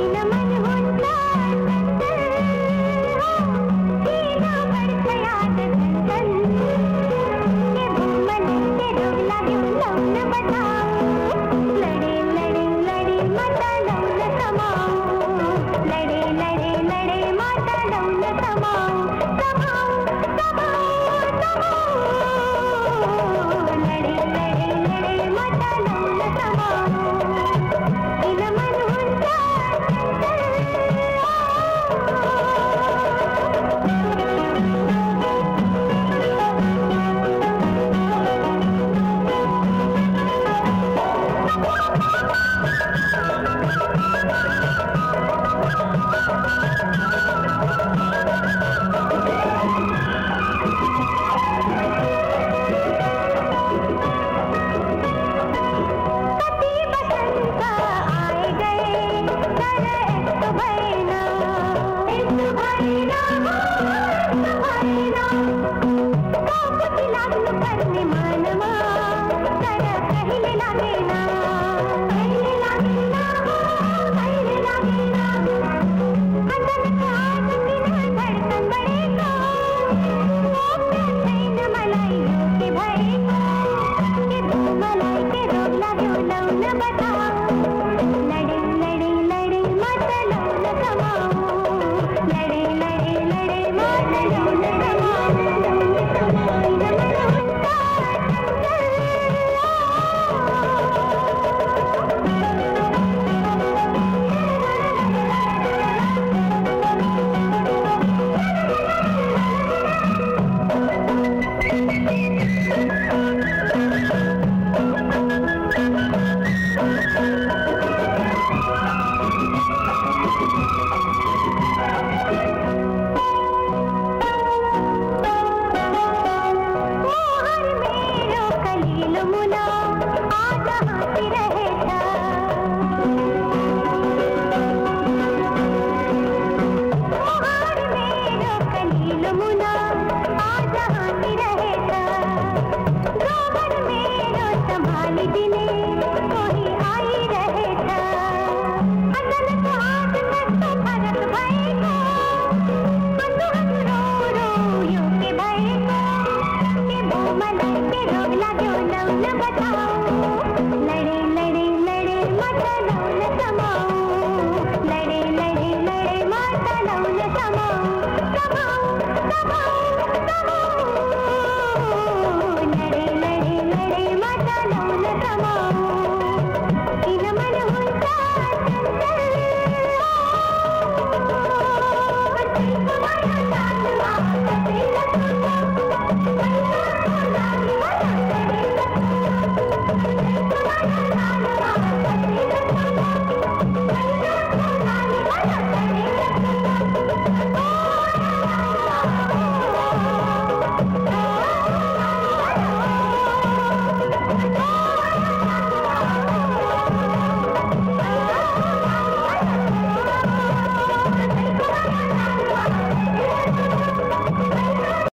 दिल मन